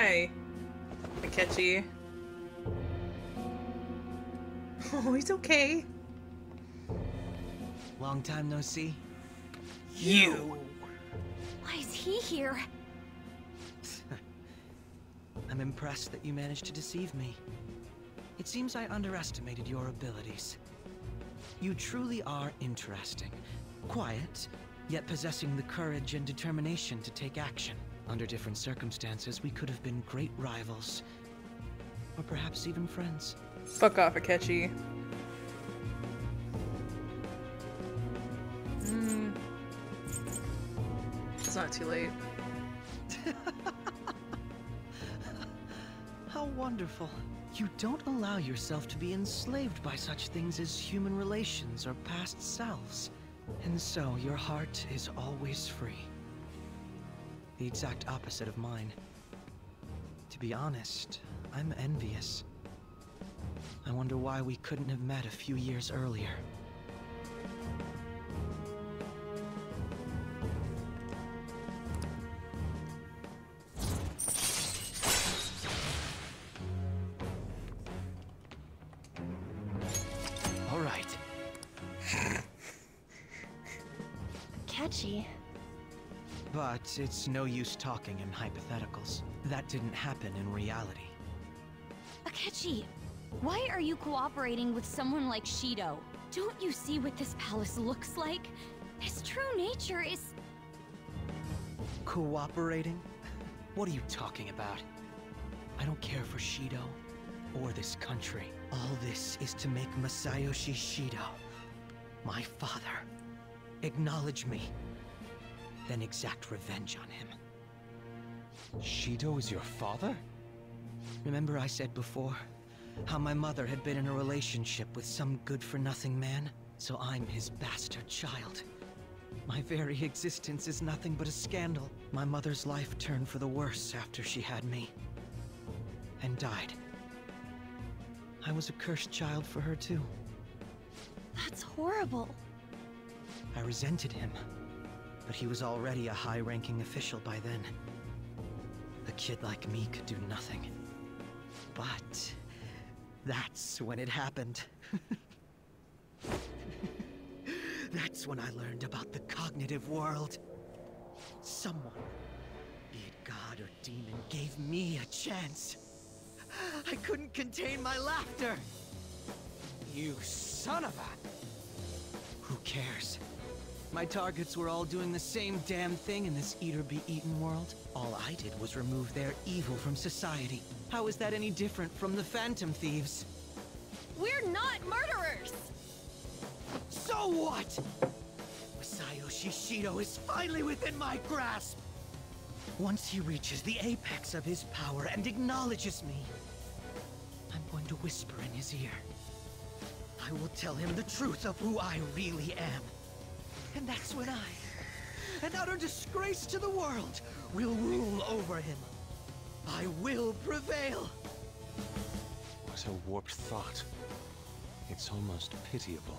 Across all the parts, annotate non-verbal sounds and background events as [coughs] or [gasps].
Hi, Akechi. Oh, he's okay. Long time no see. You. Why is he here? [laughs] I'm impressed that you managed to deceive me. It seems I underestimated your abilities. You truly are interesting. Quiet, yet possessing the courage and determination to take action. Under different circumstances, we could have been great rivals. Or perhaps even friends. Fuck off, Akechi. Mm. It's not too late. [laughs] How wonderful. You don't allow yourself to be enslaved by such things as human relations or past selves. And so your heart is always free. The exact opposite of mine. To be honest, I'm envious. I wonder why we couldn't have met a few years earlier. All right. Catchy. But it's no use talking in hypotheticals. That didn't happen in reality. Akechi, why are you cooperating with someone like Shido? Don't you see what this palace looks like? His true nature is... Cooperating? What are you talking about? I don't care for Shido or this country. All this is to make Masayoshi Shido, my father, acknowledge me, then exact revenge on him. Shido is your father? Remember I said before how my mother had been in a relationship with some good-for-nothing man? So I'm his bastard child. My very existence is nothing but a scandal. My mother's life turned for the worse after she had me. And died. I was a cursed child for her too. That's horrible. I resented him. But he was already a high-ranking official by then. A kid like me could do nothing. But... That's when it happened. [laughs] That's when I learned about the cognitive world. Someone, be it God or demon, gave me a chance. I couldn't contain my laughter. You son of a... Who cares? My targets were all doing the same damn thing in this eater-be-eaten world. All I did was remove their evil from society. How is that any different from the Phantom Thieves? We're not murderers! So what? Masayoshi Shido is finally within my grasp! Once he reaches the apex of his power and acknowledges me, I'm going to whisper in his ear. I will tell him the truth of who I really am. And that's when I, an utter disgrace to the world, will rule over him. I will prevail. What a warped thought. It's almost pitiable.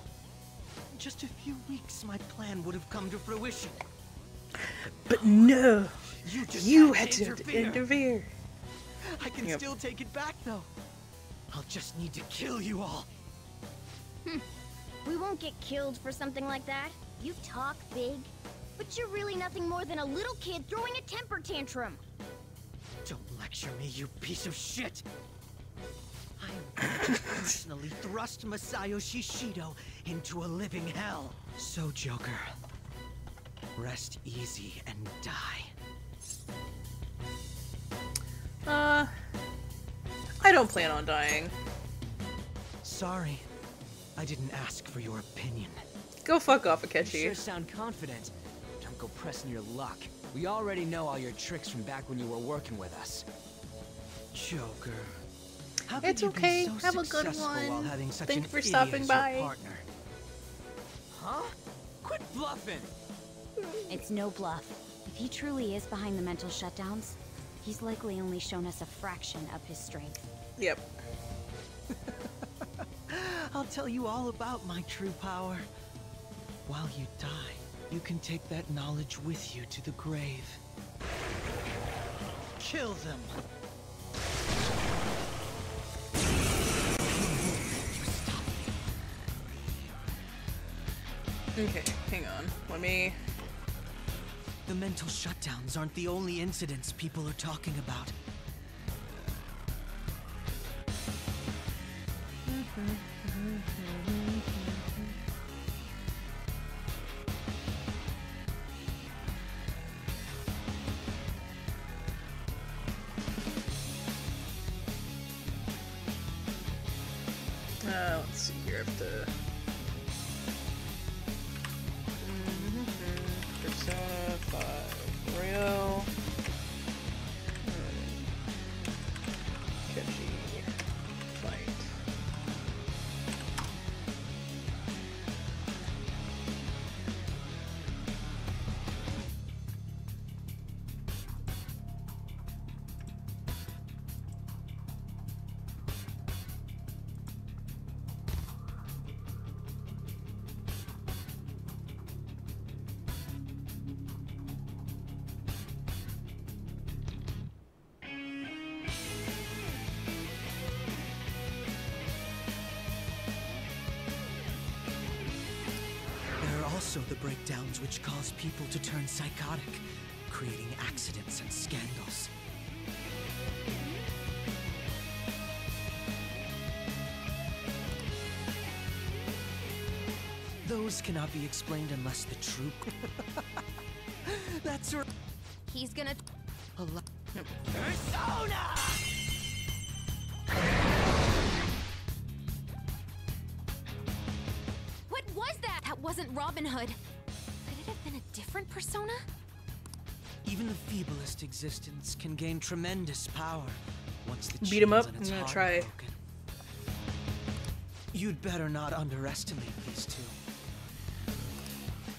In just a few weeks, my plan would have come to fruition. But no, You you had had to to interfere. interfere. I can Yep. still take it back, though. I'll just need to kill you all. Hmm. We won't get killed for something like that. You talk big, but you're really nothing more than a little kid throwing a temper tantrum. Don't lecture me, you piece of shit! I am going [coughs] to personally thrust Masayoshi Shido into a living hell. So, Joker, rest easy and die. Uh, I don't plan on dying. Sorry, I didn't ask for your opinion. Go fuck off, You Akechi. sure sound confident. Don't go pressing your luck. We already know all your tricks from back when you were working with us. Joker. How It's you okay. so Have a good one. While having such Thank you for stopping as your by. Partner? Huh? Quit bluffing! It's no bluff. If he truly is behind the mental shutdowns, he's likely only shown us a fraction of his strength. Yep. [laughs] I'll tell you all about my true power. While you die, you can take that knowledge with you to the grave. Kill them! Okay, hang on. Let me... The mental shutdowns aren't the only incidents people are talking about. Mm -hmm. The breakdowns which cause people to turn psychotic, creating accidents and scandals. Those cannot be explained unless the true. [laughs] That's right. He's gonna. A Persona! Feeblest existence can gain tremendous power once the Beat 'em chains up? on I'm gonna try. broken. You'd better not underestimate these two.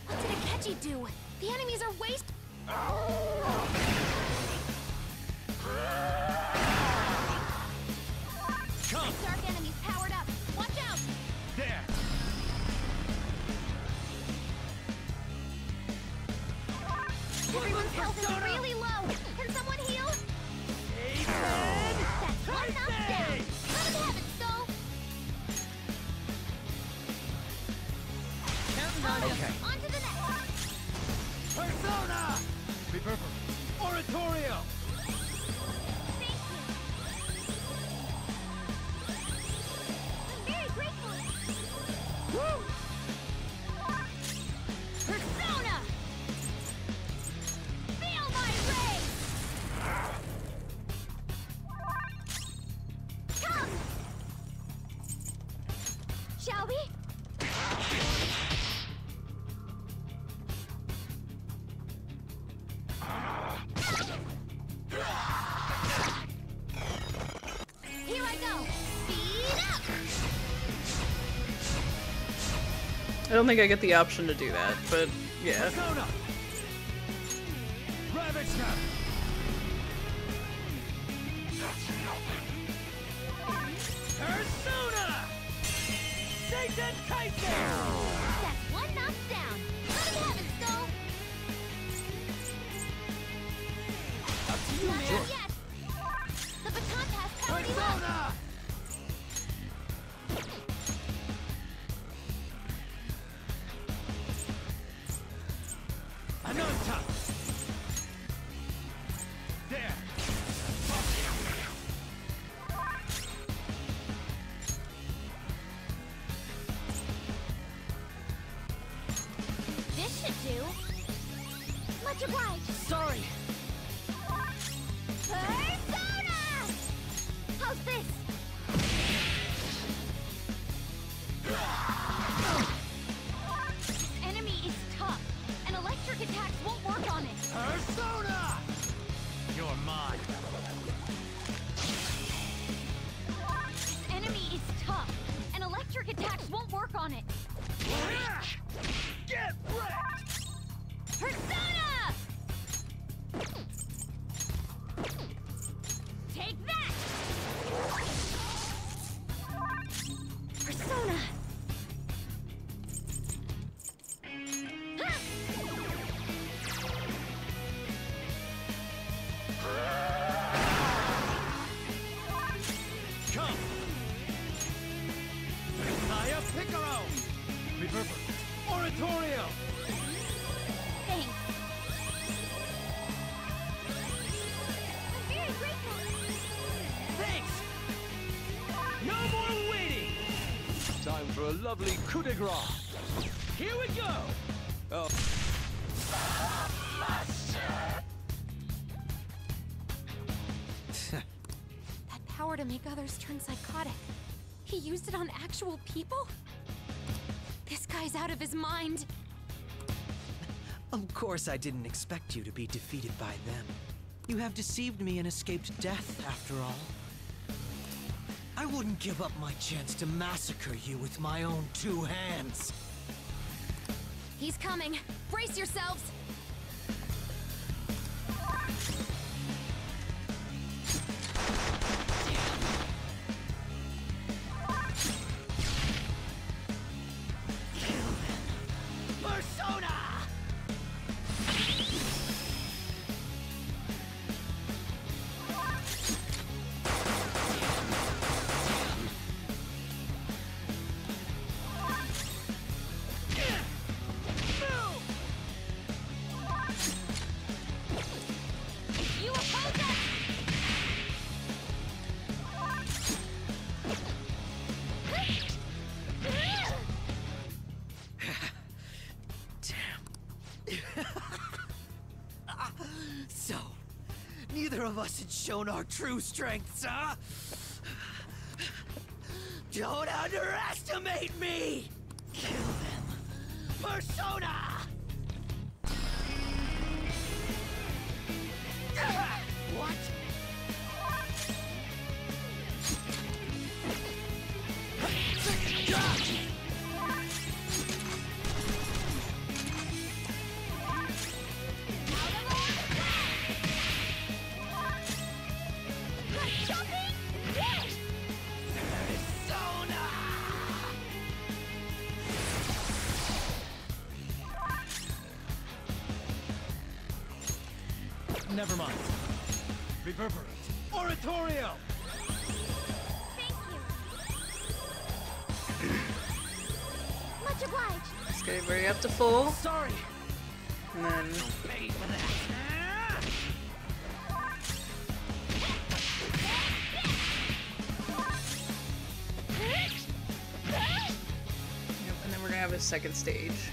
What did Akechi do? The enemies are waste. Dark enemies powered up. Health is really low. Can someone heal? That's one knocked down. Let him have it, Skull. Okay. On to the next. Persona! Reverber! Oratorio! Think I get the option to do that, but yeah. Persona! Ravage them! Persona! Lovely coup de grace. Here we go! Oh. [laughs] That power to make others turn psychotic. He used it on actual people? This guy's out of his mind. Of course I didn't expect you to be defeated by them. You have deceived me and escaped death, after all. I wouldn't give up my chance to massacre you with my own two hands. He's coming. Brace yourselves. Neither of us had shown our true strengths, huh? Don't underestimate me! Kill them! Persona! Up to full. Sorry! And then Pay for that! yep, and then we're gonna have a second stage.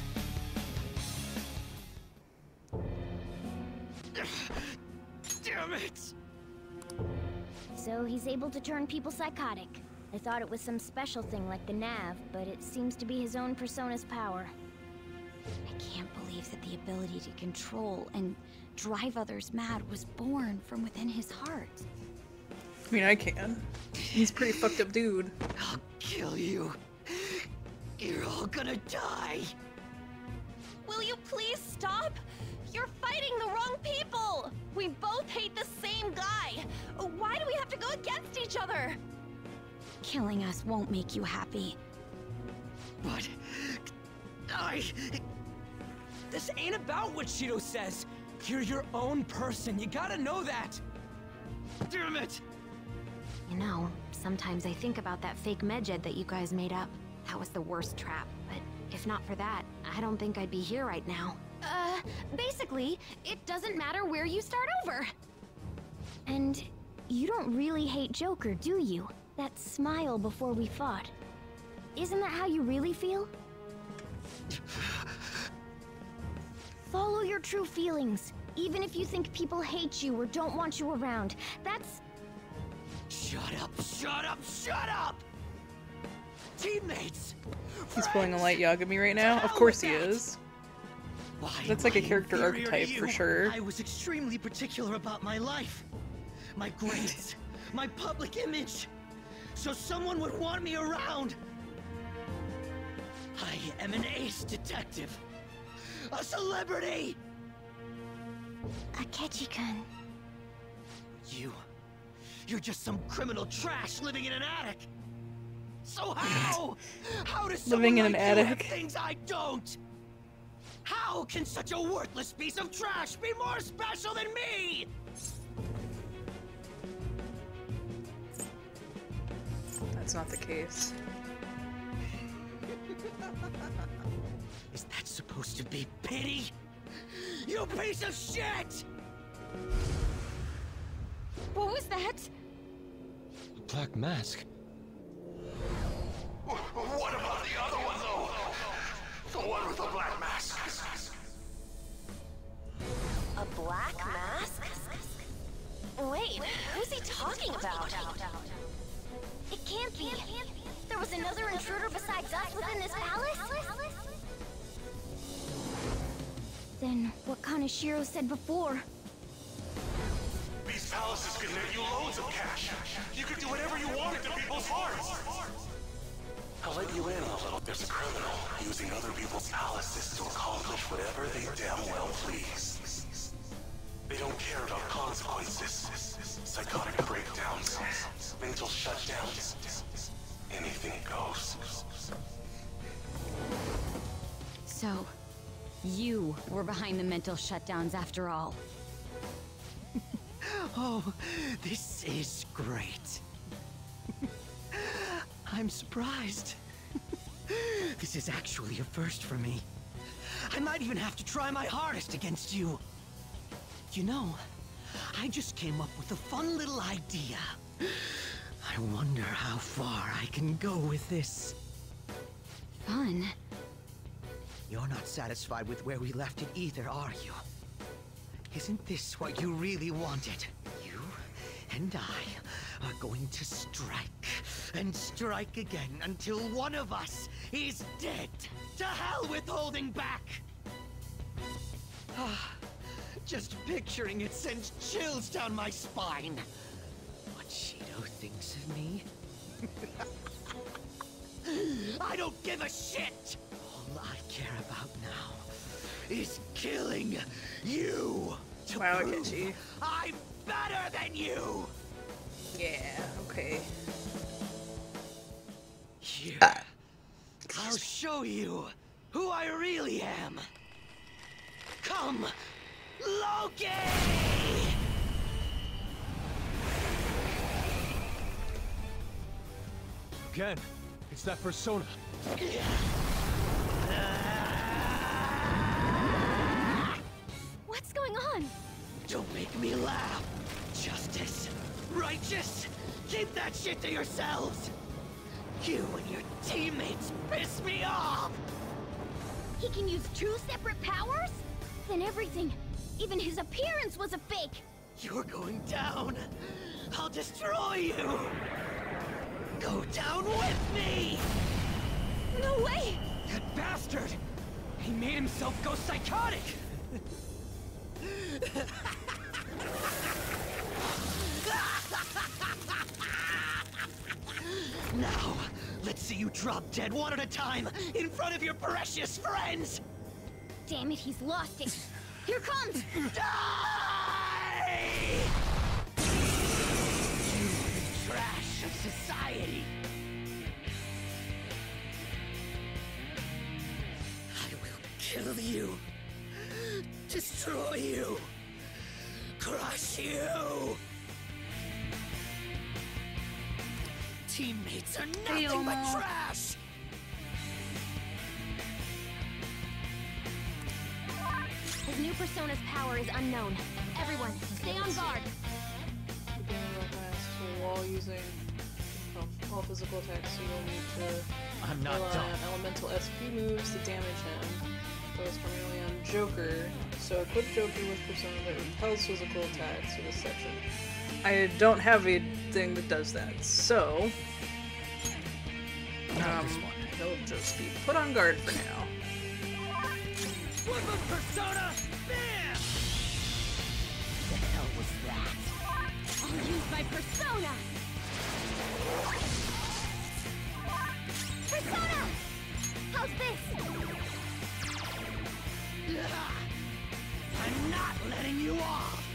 Damn it! So he's able to turn people psychotic. I thought it was some special thing like the Nav, but it seems to be his own persona's power. I believe that the ability to control and drive others mad was born from within his heart. I mean, I can. He's a pretty fucked up dude. I'll kill you. You're all gonna die. Will you please stop? You're fighting the wrong people! We both hate the same guy! Why do we have to go against each other? Killing us won't make you happy. But I This ain't about what Shido says. You're your own person. You gotta know that. damn it! You know, sometimes I think about that fake medjed that you guys made up. That was the worst trap, but if not for that, I don't think I'd be here right now. Uh, basically, it doesn't matter where you start over. And you don't really hate Joker, do you? That smile before we fought. Isn't that how you really feel? Follow your true feelings, even if you think people hate you or don't want you around. That's Shut up, shut up, shut up! Teammates! He's pulling a friends! light Yagami right now. Of course he that! is. Why That's like a character archetype for sure. I was extremely particular about my life, my [laughs] grades, my public image, so someone would want me around. I am an ace detective, a celebrity. Akechi-kun. You, you're just some criminal trash living in an attic. So how? How does someone Living in an you have attic. things I don't? How can such a worthless piece of trash be more special than me? That's not the case. [laughs] Is that supposed to be pity? You piece of shit! What was that? A black mask. What about the other one? Though? The one with the black mask. A black mask? Wait, who's he talking about? It can't be. There was another intruder besides us within this palace? Then what Kaneshiro said before? These palaces could net you loads of cash. You could do whatever you wanted to people's hearts. I'll let you in on a little. There's a criminal using other people's palaces to accomplish whatever they damn well please. They don't care about consequences, psychotic breakdowns, mental shutdowns. Anything goes. So, you were behind the mental shutdowns after all. [laughs] Oh, this is great. [laughs] I'm surprised. [laughs] this is actually a first for me. I might even have to try my hardest against you. You know, I just came up with a fun little idea. I wonder how far I can go with this. Fun? You're not satisfied with where we left it either, are you? Isn't this what you really wanted? You and I are going to strike and strike again until one of us is dead. To hell with holding back! Ah, Just picturing it sends chills down my spine. What Shido thinks of me? [laughs] I don't give a shit! All I care about now is killing you! To Wow, prove Akechi. I'm better than you! Yeah, okay. Here. Ah. I'll show you who I really am. Come, Loki! Again, it's that persona. What's Don't make me laugh. Justice, righteous, keep that shit to yourselves. You and your teammates piss me off. He can use two separate powers? Then everything, even his appearance was a fake. You're going down. I'll destroy you. Go down with me. No way! That bastard! He made himself go psychotic! [laughs] now, let's see you drop dead one at a time in front of your precious friends! Damn it, he's lost it. Here comes! Die! You trash of society! I will kill you! Destroy you! Crush you! Teammates are nothing but Elmo. trash! His new persona's power is unknown. Everyone, stay on guard. The game about masks, so while using all physical attacks, you will need to I'm not rely done. on elemental SP moves to damage him. Focus primarily on Joker, so equip Joker with persona that repels physical attacks for this section. I don't have a thing that does that, so um, he'll just be put on guard for now. Flip of persona! Bam! The hell was that? I'll use my persona! Persona! How's this? I'm not letting you off!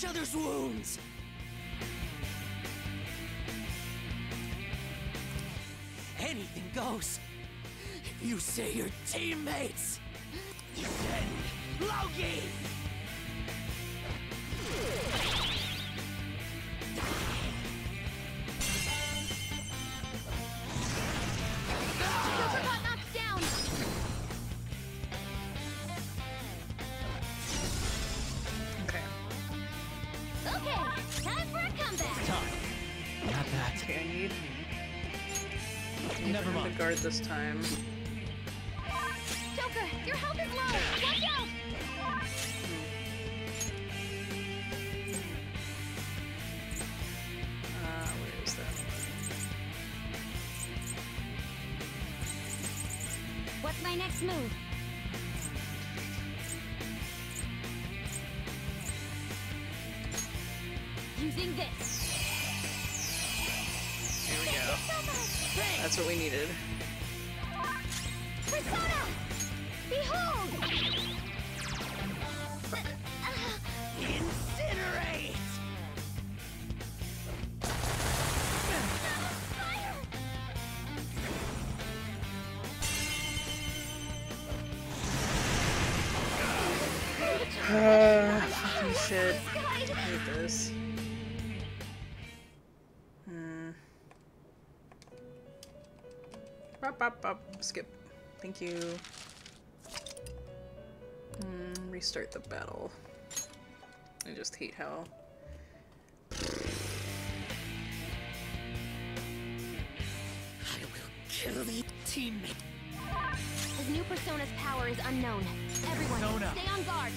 each other's wounds. Anything goes. You say your teammates Okay, I need. Never mind. To guard this time. Thank you. Mm, restart the battle. I just hate how kill the teammate. His new persona's power is unknown. Everyone, Persona. stay on guard.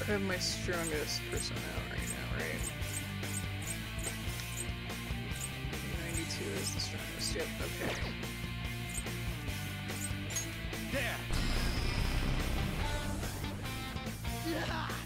I have my strongest persona right now, right? two is the strongest. Yep, okay. There! Yeah.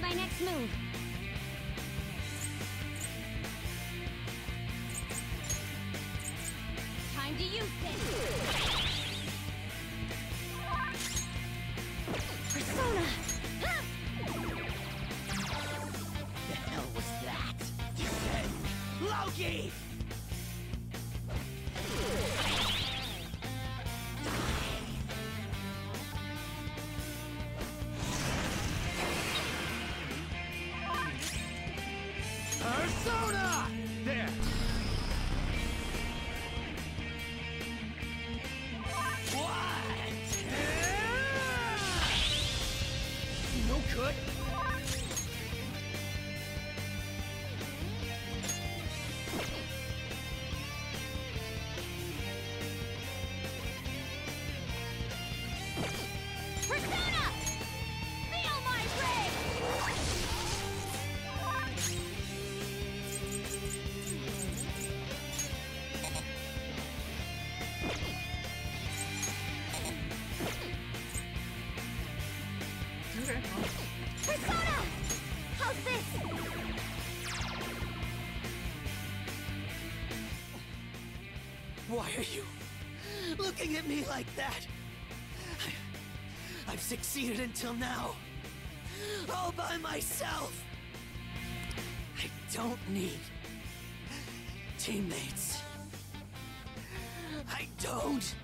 My next move? Why are you looking at me like that? I, I've succeeded until now. All by myself. I don't need teammates. I don't.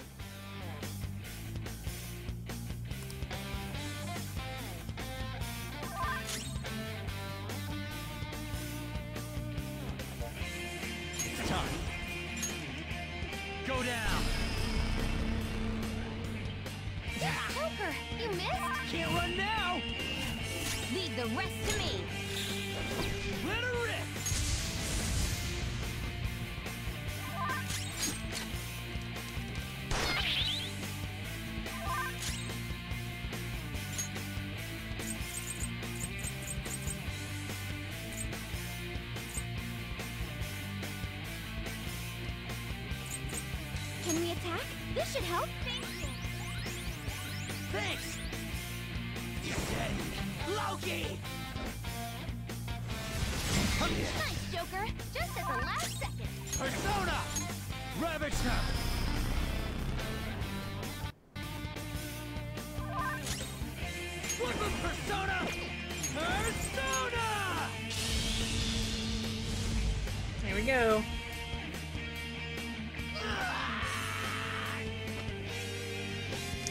Go.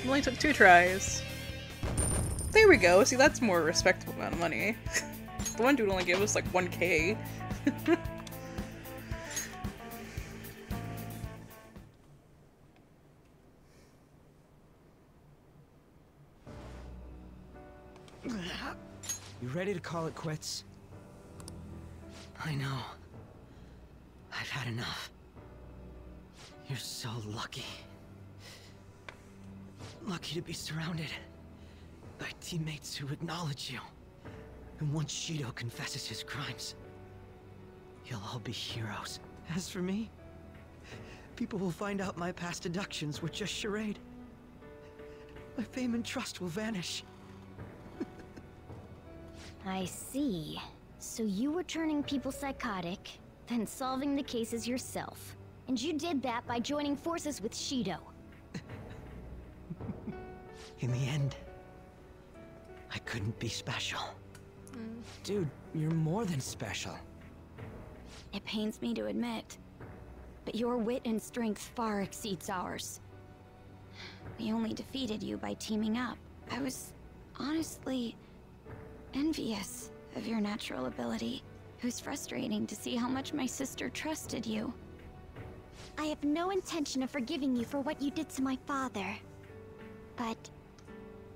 Only took two tries. There we go. See, that's more respectable amount of money. [laughs] the one dude only gave us like 1k. [laughs] You ready to call it quits? I know. I've had enough. You're so lucky. Lucky to be surrounded by teammates who acknowledge you. And once Shido confesses his crimes, you'll all be heroes. As for me, people will find out my past deductions were just charade. My fame and trust will vanish. [laughs] I see. So you were turning people psychotic, then solving the cases yourself. And you did that by joining forces with Shido. [laughs] In the end, I couldn't be special. Mm. Dude, you're more than special. It pains me to admit, but your wit and strength far exceeds ours. We only defeated you by teaming up. I was honestly envious of your natural ability. It was frustrating to see how much my sister trusted you. I have no intention of forgiving you for what you did to my father. But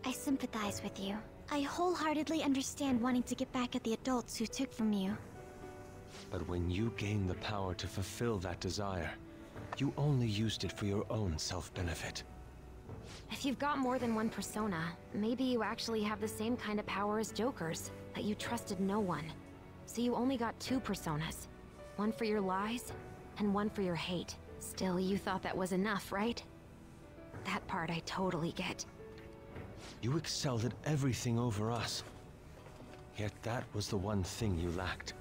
I sympathize with you. I wholeheartedly understand wanting to get back at the adults who took from you. But when you gained the power to fulfill that desire, you only used it for your own self-benefit. If you've got more than one persona, maybe you actually have the same kind of power as Joker's, that you trusted no one. So you only got two personas. One for your lies, and one for your hate. Still, you thought that was enough, right? That part I totally get. You excelled at everything over us. Yet that was the one thing you lacked.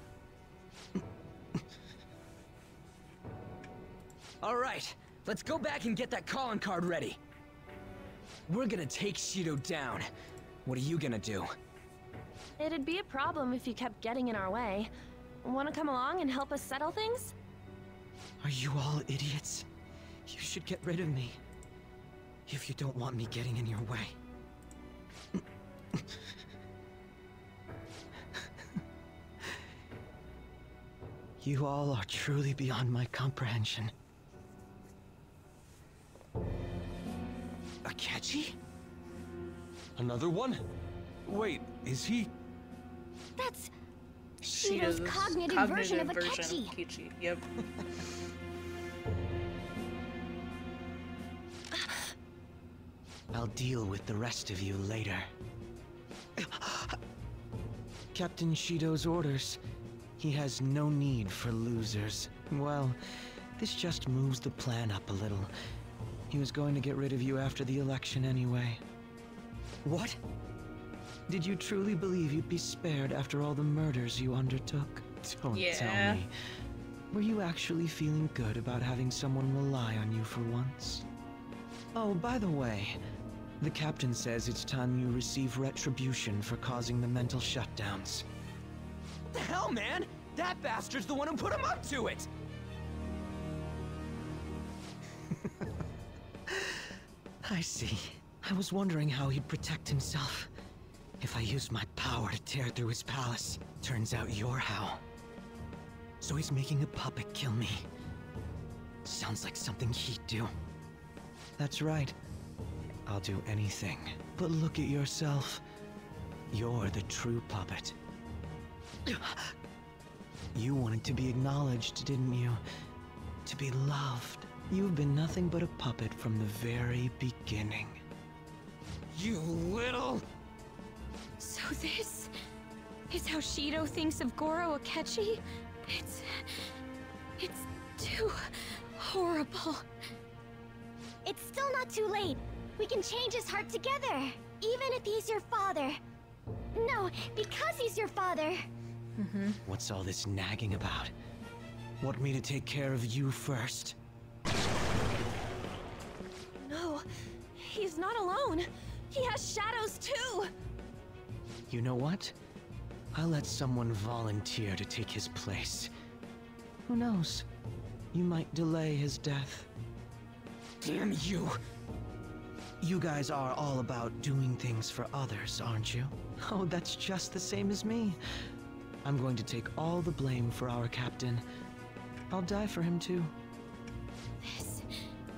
All right, let's go back and get that calling card ready. We're gonna take Shido down. What are you gonna do? It'd be a problem if you kept getting in our way. Wanna come along and help us settle things? Are you all idiots? You should get rid of me. If you don't want me getting in your way. you all are truly beyond my comprehension. Akechi? Another one? Wait, is he... That's Shido's Shido's cognitive, version of Akechi. Akechi. Yep. [laughs] I'll deal with the rest of you later. Captain Shido's orders. He has no need for losers. Well, this just moves the plan up a little. He was going to get rid of you after the election anyway. What? Did you truly believe you'd be spared after all the murders you undertook? Don't Yeah. tell me. Were you actually feeling good about having someone rely on you for once? Oh, by the way, the captain says it's time you receive retribution for causing the mental shutdowns. The hell, man? That bastard's the one who put him up to it! [laughs] I see. I was wondering how he'd protect himself. If I used my power to tear through his palace, turns out you're how. So he's making a puppet kill me. Sounds like something he'd do. That's right. I'll do anything. But look at yourself. You're the true puppet. You wanted to be acknowledged, didn't you? To be loved. You've been nothing but a puppet from the very beginning. You little... So this is how Shido thinks of Goro Akechi? It's... it's too horrible. It's still not too late. We can change his heart together. Even if he's your father. No, because he's your father. Mm-hmm. What's all this nagging about? Want me to take care of you first? No, he's not alone. He has shadows too. You know what? I'll let someone volunteer to take his place. Who knows? You might delay his death. Damn you! You guys are all about doing things for others, aren't you? Oh, that's just the same as me. I'm going to take all the blame for our captain. I'll die for him too. This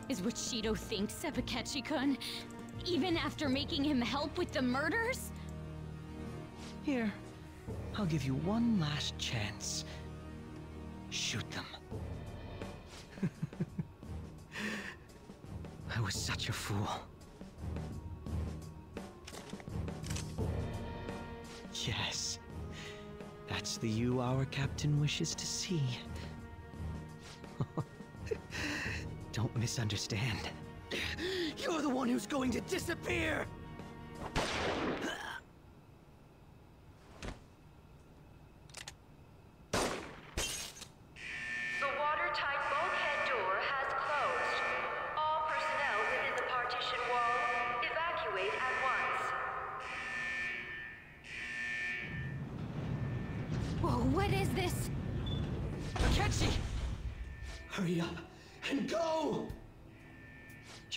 is what Shido thinks of Akechi-kun? Even after making him help with the murders? Here, I'll give you one last chance. Shoot them. [laughs] I was such a fool. Yes. That's the you our captain wishes to see. [laughs] Don't misunderstand. You're the one who's going to disappear!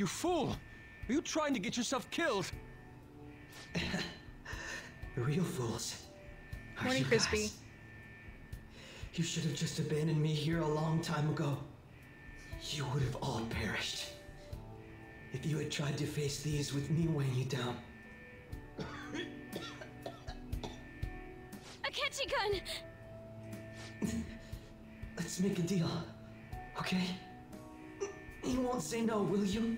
You fool! Are you trying to get yourself killed? The [laughs] real fools. are Morning, you Crispy. guys. You should have just abandoned me here a long time ago. You would have all perished. If you had tried to face these with me weighing you down. Akechi-kun! [laughs] Let's make a deal, okay? You won't say no, will you?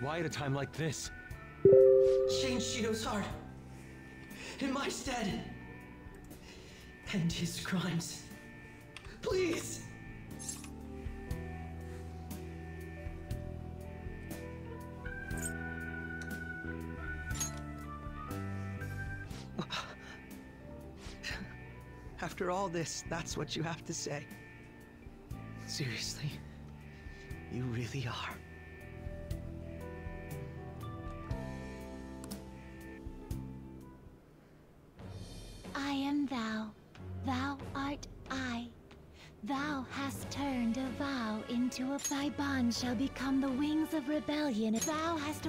Why at a time like this? Change Shido's heart. In my stead. End his crimes. Please! After all this, that's what you have to say. Seriously, you really are. Thou hast turned a vow into a thy bond shall become the wings of rebellion. if Thou hast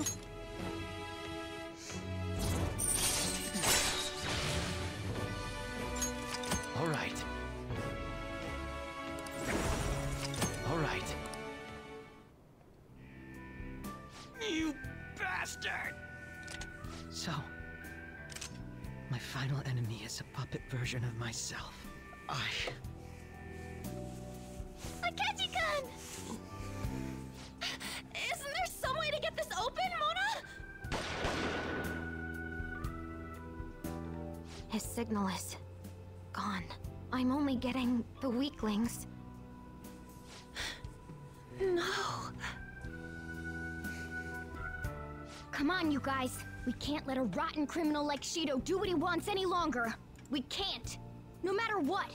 criminal like Shido do what he wants any longer. We can't. No matter what.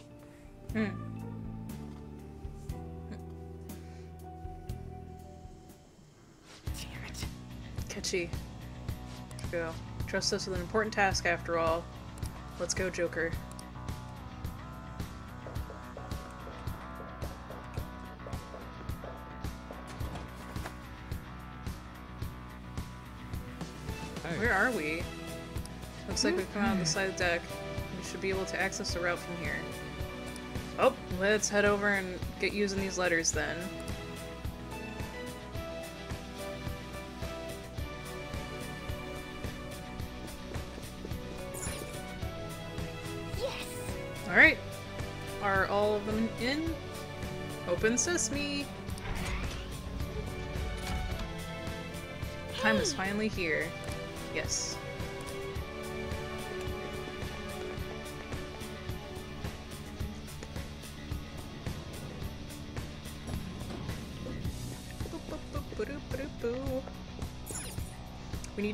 Hmm. Damn it. Akechi. Go. Trust us with an important task after all. Let's go, Joker. Where are we? Looks like we've come mm-hmm. out of the side deck. We should be able to access the route from here. Oh, let's head over and get using these letters then. Yes! Alright. Are all of them in? Open sesame! Time is [gasps] finally here. Yes.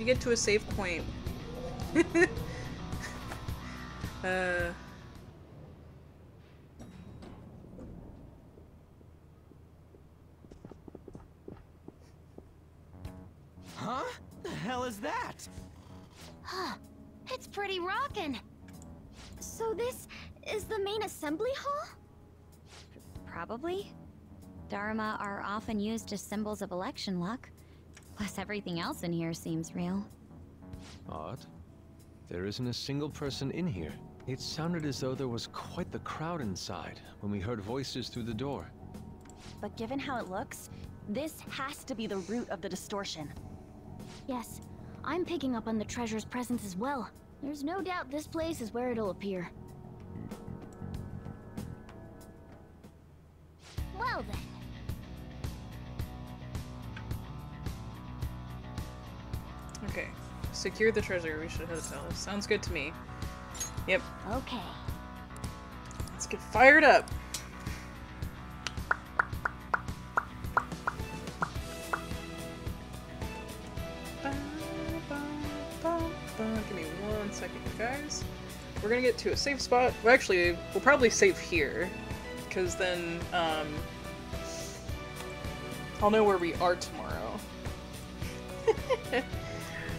To get to a safe point. [laughs] uh. Huh? The hell is that? Huh. It's pretty rockin'. So this is the main assembly hall? Probably. Daruma are often used as symbols of election luck. Plus, everything else in here seems real. Odd. There isn't a single person in here. It sounded as though there was quite the crowd inside when we heard voices through the door. But given how it looks, this has to be the root of the distortion. Yes, I'm picking up on the treasure's presence as well. There's no doubt this place is where it'll appear. Secure the treasure. We should head to Palace. Sounds good to me. Yep. Okay. Let's get fired up. Give me one second, guys. We're gonna get to a safe spot. Well, actually, we'll probably save here, because then um, I'll know where we are tomorrow.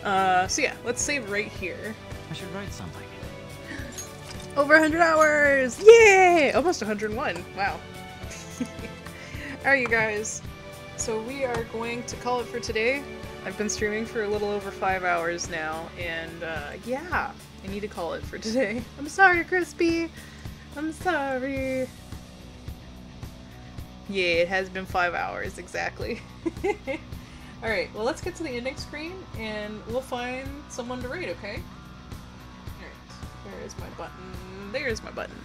Uh, so yeah, let's save right here. I should write something. [laughs] Over 100 hours! Yay! Almost 101. Wow. [laughs] Alright, you guys. So we are going to call it for today. I've been streaming for a little over five hours now, and uh, yeah, I need to call it for today. [laughs] I'm sorry, Crispy. I'm sorry. Yeah, it has been five hours exactly. Alright, well let's get to the ending screen and we'll find someone to raid, okay? Alright, where is my button? There's my button.